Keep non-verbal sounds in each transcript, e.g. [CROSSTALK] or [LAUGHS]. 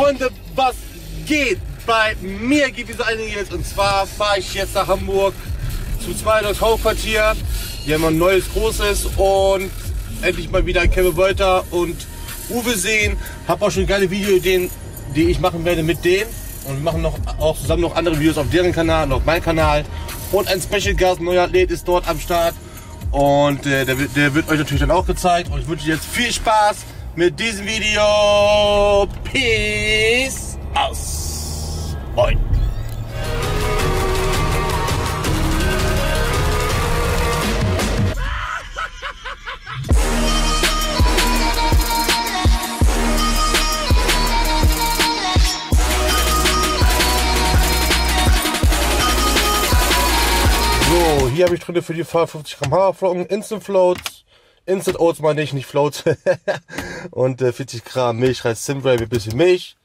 Freunde, was geht? Bei mir gibt es einiges und zwar fahre ich jetzt nach Hamburg zu zweites Hauptquartier. Wir haben ein neues großes und endlich mal wieder Kevin Wolter und Uwe sehen. Hab auch schon geile Videoideen, die ich machen werde mit denen. Und wir machen noch, auch zusammen noch andere Videos auf deren Kanal und auf meinem Kanal. Und ein Special ein neuer Athlet ist dort am Start. Und äh, der, der wird euch natürlich dann auch gezeigt. Und ich wünsche jetzt viel Spaß mit diesem Video. Peace aus. Moin. So, hier habe ich drin für die Fahrt 50 Gramm Haferflocken, Instant Floats, Instant Oats meine ich, nicht Floats. [LAUGHS] und äh, 40 Gramm Milch, Reis, Simway mit bisschen Milch.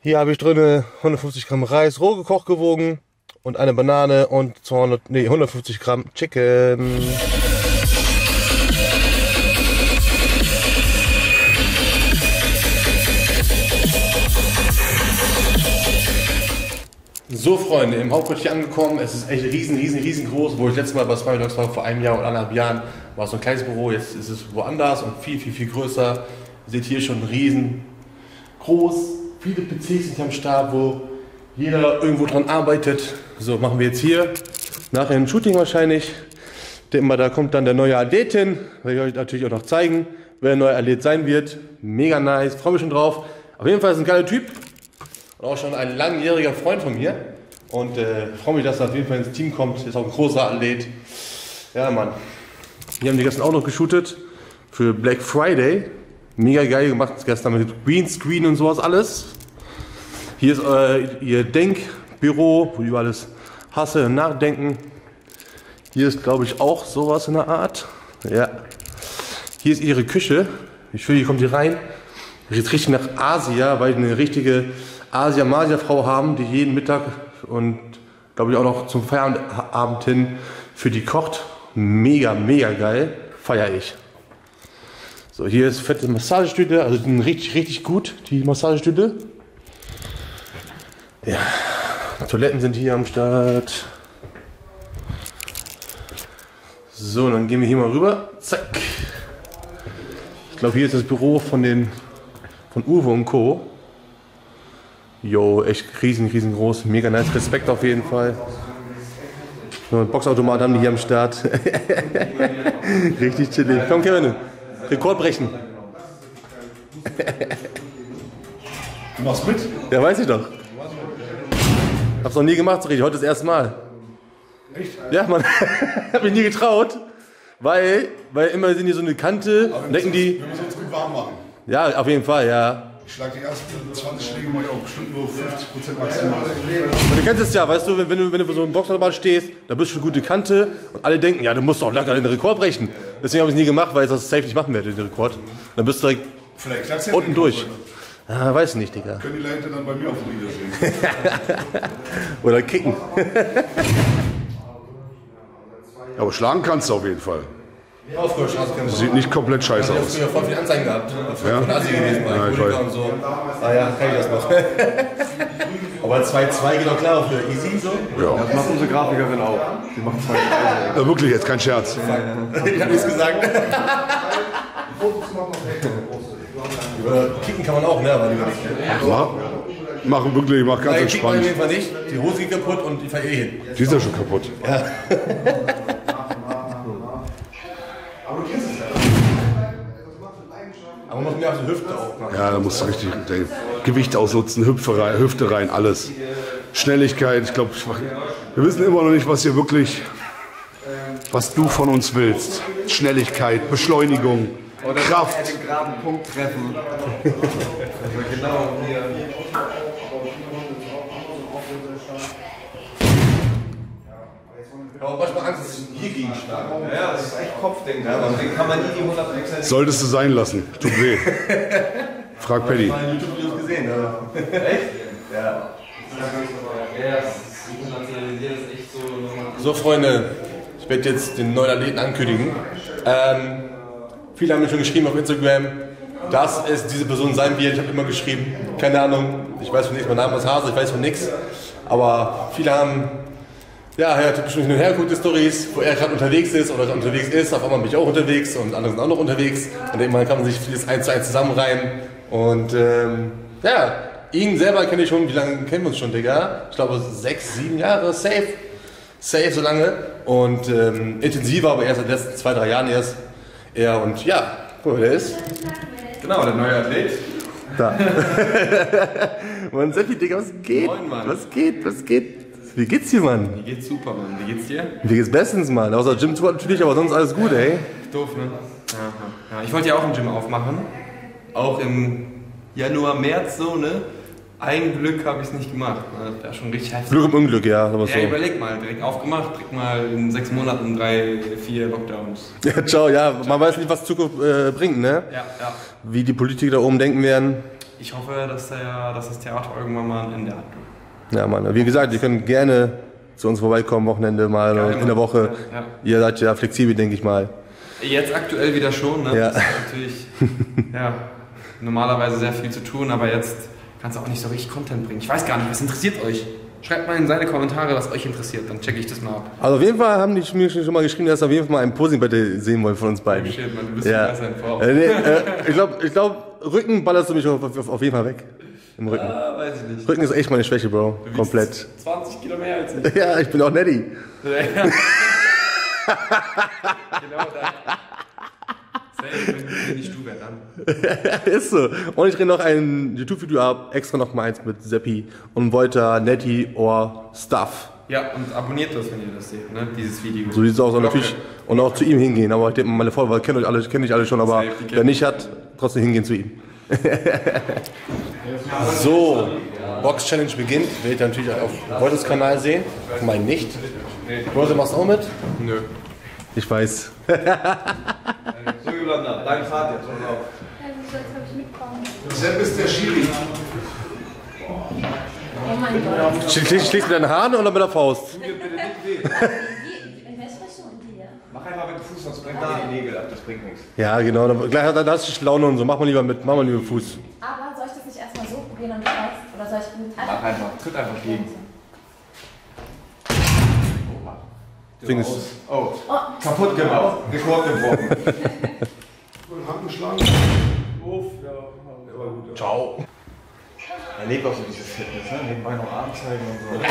Hier habe ich drin 150 Gramm Reis, roh gekocht gewogen und eine Banane und 200, nee, 150 Gramm Chicken. So Freunde, im Hauptquartier angekommen. Es ist echt riesen, riesen, riesengroß. Wo ich letztes Mal bei Smiley Dogs war, vor einem Jahr oder anderthalb Jahren, war so ein kleines Büro. Jetzt ist es woanders und viel, viel, viel größer. Ihr seht hier schon riesen groß. Viele PCs sind am Start, wo jeder irgendwo dran arbeitet. So machen wir jetzt hier. Nachher im Shooting wahrscheinlich. Denke mal, da kommt dann der neue Athlet hin. Werde ich euch natürlich auch noch zeigen, wer der neue Athlet sein wird. Mega nice, freue mich schon drauf. Auf jeden Fall ist ein geiler Typ. Und auch schon ein langjähriger Freund von mir. Und äh, freue mich, dass er auf jeden Fall ins Team kommt. Ist auch ein großer Athlet. Ja, Mann. Hier haben die gestern auch noch geshootet für Black Friday. Mega geil gemacht gestern mit Greenscreen und sowas alles. Hier ist äh, ihr Denkbüro, wo die über alles hasse und nachdenken. Hier ist, glaube ich, auch sowas in der Art. Ja. Hier ist ihre Küche. Ich fühle, hier kommt hier rein. Riecht richtig nach Asia, weil die eine richtige Asia-Masia-Frau haben, die jeden Mittag und glaube ich auch noch zum Feierabend hin für die kocht. Mega, mega geil. Feier ich. So, hier ist fette Massagestühle, also die sind richtig, richtig gut, die Massagestühle. Ja, Toiletten sind hier am Start. So, dann gehen wir hier mal rüber. Zack. Ich glaube, hier ist das Büro von den von Uwe und Co. Jo, echt riesen, riesengroß. Mega nice. Respekt auf jeden Fall. Boxautomat haben die hier am Start. [LAUGHS] Richtig chillig. Komm, Kevin. Rekord brechen. Du machst mit? Ja, weiß ich doch. Hab's noch nie gemacht, so richtig. Heute das erste Mal. Echt? Ja, Mann. [LAUGHS] Hab mich nie getraut. Weil, weil immer sind die so eine Kante, denken die, Wir müssen uns gut warm machen. ja, auf jeden Fall, ja. Ich schlage die ersten 20 Schläge mal auch bestimmt nur 50% maximal. Und du kennst es ja, weißt du, wenn, du, wenn du vor so einem Boxautomat stehst, da bist du eine gute Kante und alle denken, ja, du musst doch locker den Rekord brechen. Deswegen habe ich es nie gemacht, weil ich das safe nicht machen werde, den Rekord. Dann bist du direkt Vielleicht unten durch. Ah, weiß nicht, Digga. Können die Leute dann bei mir auf dem Video sehen? [LAUGHS] Oder kicken. Aber schlagen kannst du auf jeden Fall. Sieht nicht komplett scheiße aus. früher voll viele Anzeigen gehabt. Ja? von Asi gewesen, Ja, ich Politiker weiß. und so. Ah ja, kann ich das noch. [LAUGHS] Aber 2-2 geht doch klar für easy so. Ja. Das macht unsere Grafikerin auch. Die macht zwei ja wirklich, jetzt kein Scherz. [LAUGHS] Ich hab nichts gesagt. Über Kicken kann man auch, ne? Aber lieber nicht. Mach, mach wirklich, mach ganz Nein, kicken auf entspannt. jeden Fall nicht. Die Hose geht kaputt und die fahre eh hin. Die ist ja schon kaputt. Aber [LAUGHS] man muss mir auch Hüfte aufmachen. Ja, da musst du richtig Gewicht ausnutzen, Hüpfe rein, Hüfte rein, alles. Schnelligkeit, ich glaube, wir wissen immer noch nicht, was hier wirklich, was du von uns willst. Schnelligkeit, Beschleunigung, Kraft. den geraden Punkt treffen. [LAUGHS] Also genau hier. Habe auch manchmal Angst, dass ich hier gegen schlage. Ja, das ist echt Kopfding. Ja, deswegen kann man nie die 100% Solltest du sein lassen, tut weh. [LAUGHS] Frag Paddy. Ich habe YouTube-Videos gesehen? Ja, das ist internationalisiert, ist echt so nochmal. So, Freunde, ich werde jetzt den neuen Athleten ankündigen. Ähm, viele haben mir schon geschrieben auf Instagram, das ist diese Person sein wird. Ich habe immer geschrieben, keine Ahnung, ich weiß von nichts, mein Name ist Hase, ich weiß von nichts. Aber viele haben, ja, er hat bestimmt hin und her geguckte Stories, wo er gerade unterwegs ist oder unterwegs ist. Auf einmal bin ich auch unterwegs und andere sind auch noch unterwegs. Und irgendwann kann man sich vieles eins zu eins zusammenreihen. Und ähm, ja, ihn selber kenne ich schon, wie lange kennen wir uns schon, Digga? Ich glaube sechs, sieben Jahre, safe. Safe so lange. Und ähm, intensiver, aber erst seit den letzten zwei, drei Jahren erst. Er und ja, guck mal, wer der ist. Genau, der neue Athlet. Da. [LAUGHS] Mann, Seppi, Digga, was geht? Moin, Mann. Was geht? Was geht? Wie geht's dir, Mann? Mir geht's super, Mann. Wie geht's dir? Mir geht's bestens, Mann. Außer Gym Tour natürlich, aber sonst alles gut, ey. Doof, ne? Ja, ja. Ich wollte ja auch ein Gym aufmachen. Auch im Januar, März so, ne? Ein Glück habe ich es nicht gemacht. Ne? Das wäre schon richtig heftig. Glück im Unglück, ja. wir Ja, überleg mal, direkt aufgemacht, direkt mal in sechs Monaten drei, vier Lockdowns. so. [LAUGHS] Ja, ciao, ja. Man weiß nicht, was Zukunft äh, bringt, ne? Ja, ja. Wie die Politiker da oben denken werden. Ich hoffe, dass, der, dass das Theater irgendwann mal ein Ende hat. Ja, Mann. Wie gesagt, ihr könnt gerne zu uns vorbeikommen, Wochenende mal Geil, in der Woche. Ja, ja. Ihr seid ja flexibel, denke ich mal. Jetzt aktuell wieder schon, ne? Ja. Das ist natürlich [LAUGHS] ja, normalerweise sehr viel zu tun, aber jetzt kannst du auch nicht so richtig Content bringen. Ich weiß gar nicht, was interessiert euch? Schreibt mal in seine Kommentare, was euch interessiert, dann checke ich das mal ab. Also auf jeden Fall haben die mir schon mal geschrieben, dass sie auf jeden Fall mal ein Posing-Battle sehen wollen von uns beiden. Oh shit, man, du bist Ja. besser im Vorhaus. Äh, nee, äh, ich glaube, ich glaub, Rücken ballerst du mich auf, auf, auf jeden Fall weg. Im Rücken. Ah, weiß ich nicht. Rücken ist echt meine Schwäche, Bro. Du Komplett. 20 Kilo mehr als ich. Ja, ich bin auch Neddy. Ja. [LAUGHS] genau das. Wenn, wenn nicht du, wer dann? [LAUGHS] ist so. Und ich drehe noch ein YouTube-Video ab, extra noch mal eins mit Seppi und Wolter, Netty or Stuff. Ja, und abonniert das, wenn ihr das seht, ne? dieses Video. So sieht es aus. Und natürlich und auch zu ihm hingehen. Aber ich denke, mal, meine Follower kennen euch alle, kennen euch alle schon, aber Safe, wer nicht hat, trotzdem hingehen zu ihm. [LAUGHS] so, Box Challenge beginnt. Werdet ihr natürlich auf Wolters Kanal sehen. Mein nicht. Wolter, machst du auch mit? Nö. Ich weiß. [LAUGHS] So ab. Dein Vater, jetzt pass auf. Also, habe ich mitbekommen. Sepp ist der Schiri. Oh mein Gott. Schlägst du mit deinen Haaren oder mit der Faust? Mach einfach mit dem Fuß, sonst brennt da die Nägel ab. Das bringt nichts. Ja, genau. Dann, gleich da hast du Laune und so. Mach mal lieber mit, mach mal lieber Fuß. Aber soll ich das nicht erstmal so probieren und du weißt? Oder soll ich mit Mach einfach. Tritt einfach gegen. Ding ist, Oh, kaputt gemacht. Rekord gebrochen. Hand geschlagen. Ciao. Er lebt auch so dieses Fitness, ne? Nebenbei noch Arm zeigen und so.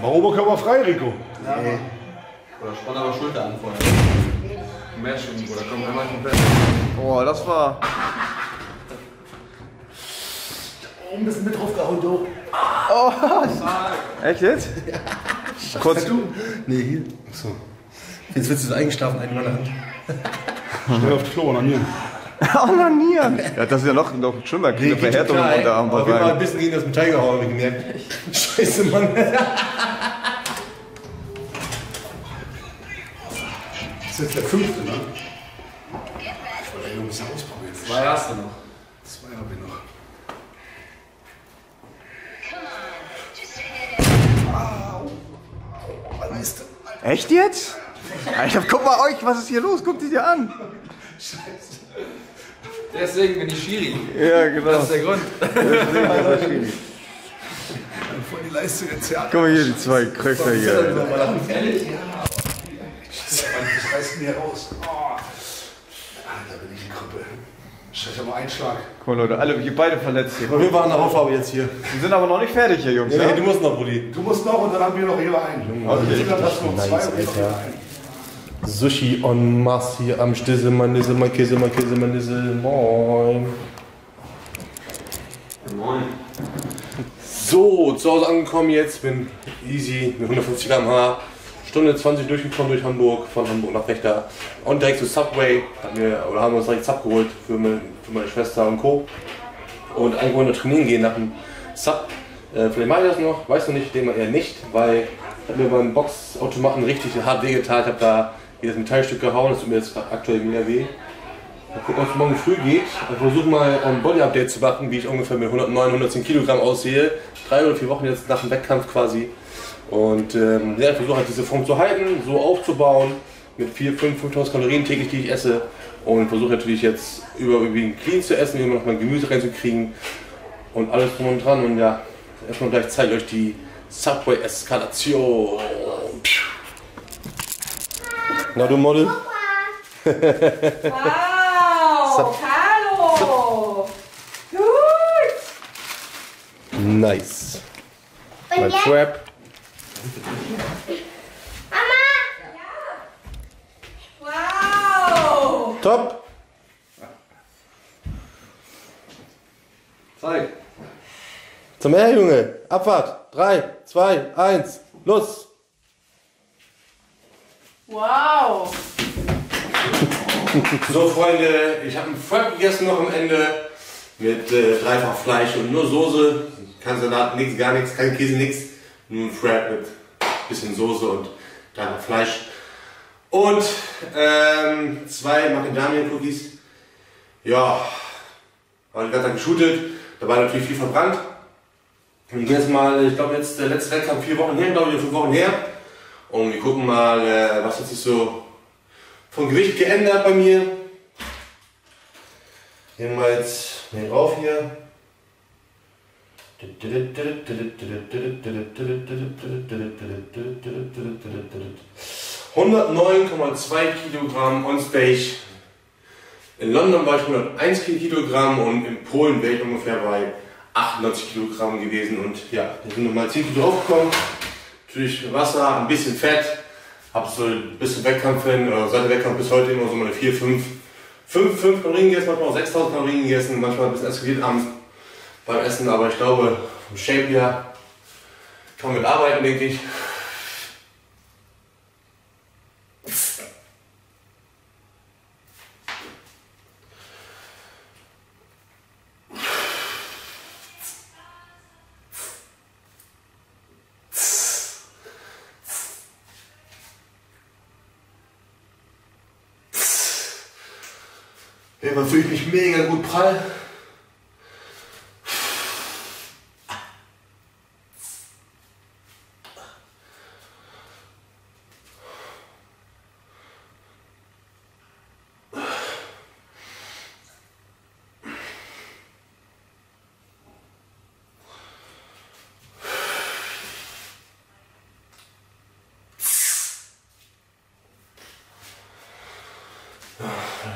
Mach Oberkörper frei, Rico. Oder spann aber Schulter an vorher. Mehr schon, Bruder, komm einmal komplett. Oh, das war. Ein bisschen mit draufgehauen, du. [LAUGHS] Echt jetzt? Kurz. Nee, hier. So. Jetzt willst du so eingeschlafen, einen in meiner Hand. Schnell auf Klo und an Onanieren. Ja, das ist ja noch, noch schlimmer. Kriegt eine Verhärtung im Unterarm. Auf jeden Fall ein bisschen gegen das Metall gehauen, ich gemerkt. [LAUGHS] Scheiße, Mann. Jetzt der fünfte, ne? Ich wollte eigentlich noch ein bisschen ausprobieren. Zwei hast du noch. Zwei habe ich noch. Echt jetzt? Alter, guck mal euch, was ist hier los? Guckt die dir an. Deswegen bin ich Schiri. Ja, genau. Das ist der Grund. Voll die Leiste gezerrt. Guck mal hier, die zwei Kröcher hier. Alter. Reißt mir raus. Oh. Alter, bin ich ein Krüppel. Scheiße, mal einen Schlag. Guck mal, Leute, alle hier beide verletzt hier. Auf jeden Fall eine Hautfarbe jetzt hier. Wir sind aber noch nicht fertig hier, Jungs. Ja, Ja? du musst noch, Brudi. Du musst noch und dann haben wir noch jeder einen. Okay. Ich glaube, das noch zwei Nice, und ich noch Alter. einen. Sushi en masse hier am Stissel, mein Nissel, mein Käse, mein Käse, mein Nissel. Moin. Moin. So, zu Hause angekommen jetzt. Bin easy mit 150 km/h. Stunde 20 durchgekommen durch Hamburg, von Hamburg nach Fechter. Und direkt zu Subway. Haben wir, oder haben wir uns direkt Sub geholt für meine, für meine Schwester und Co. Und eigentlich wollen wir trainieren gehen nach dem Sub. Äh, vielleicht mache ich das noch, weiß noch nicht, den mal eher nicht, weil habe mir beim Boxautomaten richtig hart wehgetan. Ich habe da jedes Metallstück gehauen, das tut mir jetzt aktuell mega weh. Mal gucken, ob es morgen früh geht. Ich versuche mal ein Body-Update zu machen, wie ich ungefähr mit 109, 110 Kilogramm aussehe. Drei oder vier Wochen jetzt nach dem Wettkampf quasi. Und ähm, ja, ich versuche halt diese Form zu halten, so aufzubauen, mit 4, 5, 5000 Kalorien täglich, die ich esse. Und versuche natürlich jetzt überwiegend clean zu essen, immer noch mal Gemüse reinzukriegen und alles drum und dran. Und ja, erstmal gleich zeige ich euch die Subway-Eskalation. Na du Model? Wow, hallo. Gut. Nice. Mein Trap. Wow. Top. Zeig. Zum Meer, Junge. Abfahrt. 3, 2, 1. Los. Wow. So, Freunde, ich habe einen Frap gegessen noch am Ende. Mit äh, dreifach Fleisch und nur Soße. Kein Salat, nichts, gar nichts, kein Käse, nichts. Nur ein Frap mit bisschen Soße und dreifach Fleisch. Und ähm, zwei Macadamia-Cookies. Ja, war den ganzen Tag geshootet. Da war natürlich viel verbrannt. Und jetzt mal, ich glaube jetzt der letzte Wettkampf vier Wochen her, glaube ich, fünf Wochen her. Und wir gucken mal, äh, was hat sich so vom Gewicht geändert bei mir. Gehen wir jetzt hier rauf hier. 109,2 Kilogramm on stage. In London war ich 101 Kilogramm und in Polen wäre ich ungefähr bei 98 Kilogramm gewesen. Und ja, wir sind nochmal 10 Kilo aufgekommen. Natürlich Wasser, ein bisschen Fett. Hab so ein bisschen Wettkampf hin, oder seit dem Wettkampf bis heute immer so meine 4, 5, 5, 5 Kalorien gegessen, manchmal auch 6000 Kalorien gegessen, manchmal ein bisschen eskaliert abends beim Essen, aber ich glaube, im Shape hier kann man mit arbeiten, denke ich. Irgendwann fühle ich mich mega gut prall.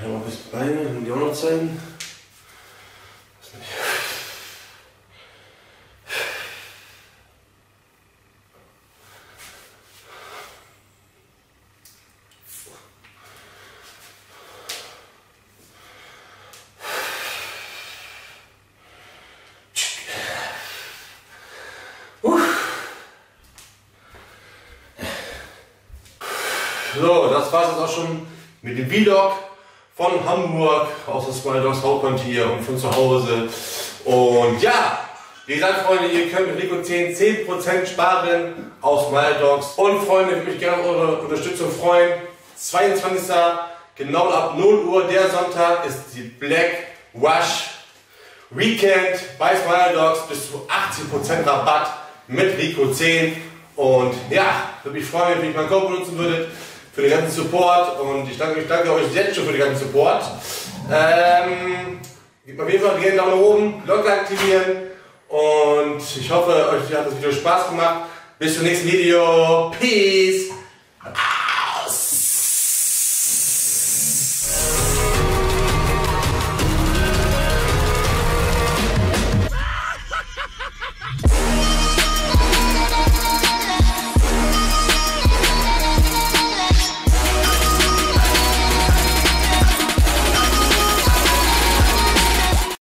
Ja, bisschen Beine, können die auch noch zeigen. Weiß nicht. So, das war's jetzt auch schon mit dem Vlog von Hamburg aus der Smile Dogs Hauptquartier und von zu Hause. Und ja, wie gesagt, Freunde, ihr könnt mit Rico 10 10% sparen aus Smile Dogs. Und Freunde, ich würde mich gerne auf eure Unterstützung freuen. 22. genau ab 0 Uhr, der Sonntag, ist die Black Wash Weekend bei Smile Dogs bis zu 80% Rabatt mit Rico 10. Und ja, würde mich freuen, wenn ich meinen Code benutzen würdet für den ganzen Support und ich danke, ich danke euch jetzt schon für den ganzen Support. Ähm, gebt auf jeden Fall gerne Daumen nach oben, Glocke aktivieren und ich hoffe, euch hat das Video Spaß gemacht. Bis zum nächsten Video. Peace!